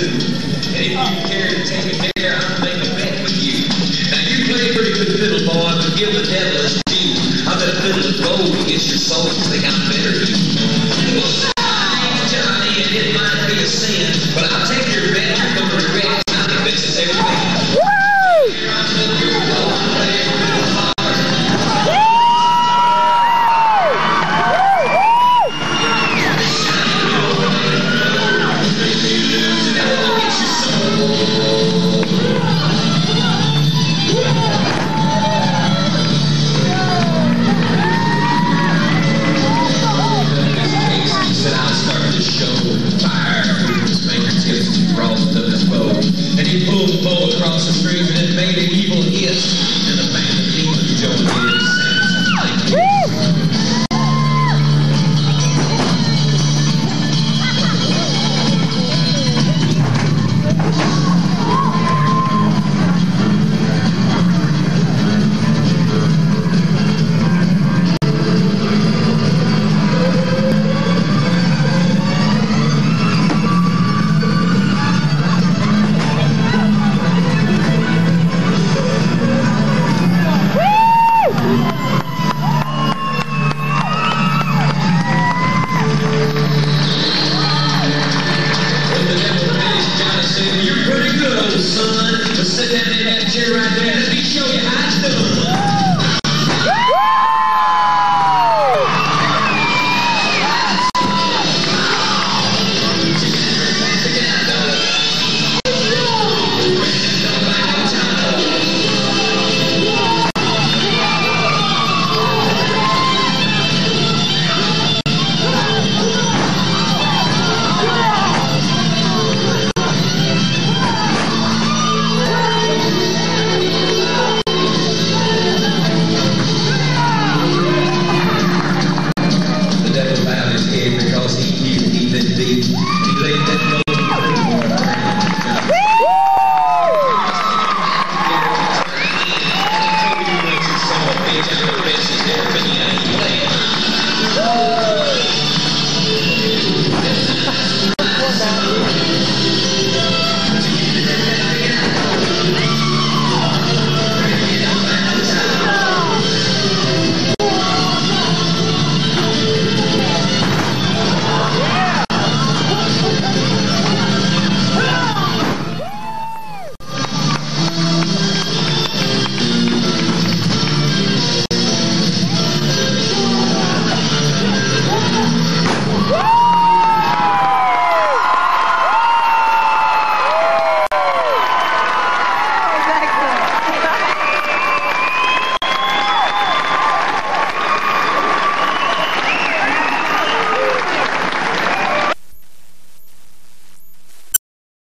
And if you care to take it there, I'll make a bet with you. Now you play pretty good fiddle, boy, but give the devil a due. I bet a fiddle of gold against your soul think I'm better pulled the bow across the street.